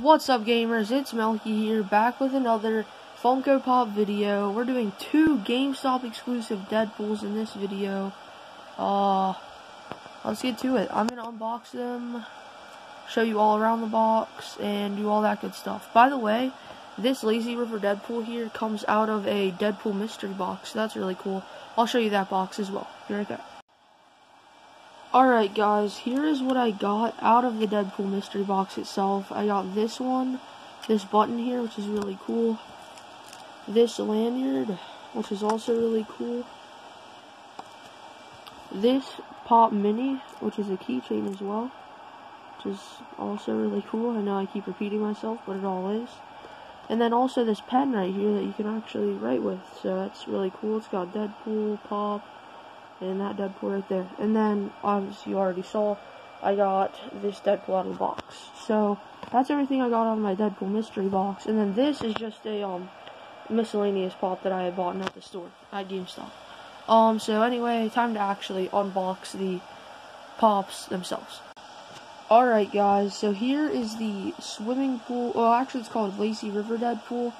What's up gamers, it's Milky here, back with another Funko Pop video. We're doing two GameStop exclusive Deadpools in this video. Uh, let's get to it. I'm going to unbox them, show you all around the box, and do all that good stuff. By the way, this Lazy River Deadpool here comes out of a Deadpool mystery box. That's really cool. I'll show you that box as well. Be right back. Alright guys, here is what I got out of the Deadpool mystery box itself. I got this one, this button here, which is really cool. This lanyard, which is also really cool. This Pop Mini, which is a keychain as well, which is also really cool. I know I keep repeating myself, but it all is. And then also this pen right here that you can actually write with, so that's really cool. It's got Deadpool, Pop, and that Deadpool right there. And then, obviously, you already saw, I got this Deadpool out of the box. So, that's everything I got out of my Deadpool mystery box. And then this is just a, um, miscellaneous pop that I had bought at the store, at GameStop. Um, so anyway, time to actually unbox the pops themselves. Alright guys, so here is the swimming pool, well actually it's called Lazy River Deadpool.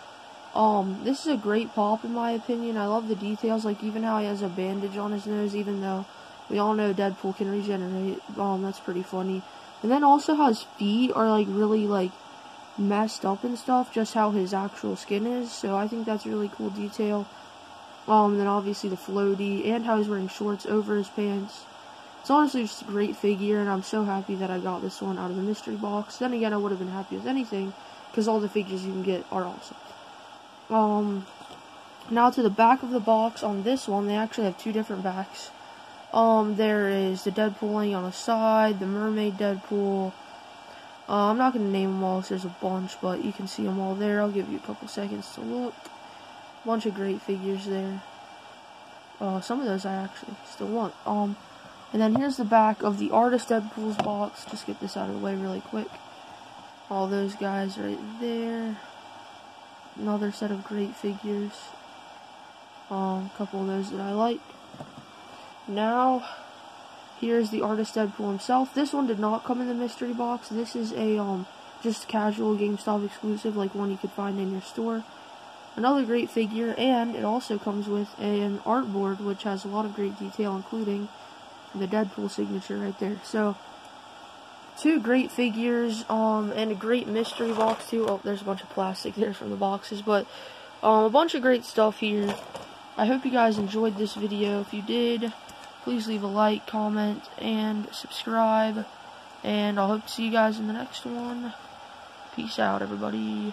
Um, this is a great pop in my opinion. I love the details, like even how he has a bandage on his nose, even though we all know Deadpool can regenerate. Um, that's pretty funny. And then also how his feet are like really like messed up and stuff, just how his actual skin is. So I think that's really cool detail. Um, and then obviously the floaty and how he's wearing shorts over his pants. It's honestly just a great figure, and I'm so happy that I got this one out of the mystery box. Then again, I would have been happy with anything, because all the figures you can get are awesome. Um, now to the back of the box on this one, they actually have two different backs. Um, there is the Deadpool laying on the side, the Mermaid Deadpool. Uh, I'm not going to name them all, there's a bunch, but you can see them all there. I'll give you a couple seconds to look. Bunch of great figures there. Uh, some of those I actually still want. Um, and then here's the back of the Artist Deadpool's box. Just get this out of the way really quick. All those guys right there another set of great figures. Um, a couple of those that I like. Now, here's the artist Deadpool himself. This one did not come in the mystery box. This is a um, just casual GameStop exclusive, like one you could find in your store. Another great figure, and it also comes with a, an artboard, which has a lot of great detail, including the Deadpool signature right there. So, two great figures, um, and a great mystery box too. Oh, there's a bunch of plastic there from the boxes, but um, a bunch of great stuff here. I hope you guys enjoyed this video. If you did, please leave a like, comment, and subscribe. And I'll hope to see you guys in the next one. Peace out, everybody.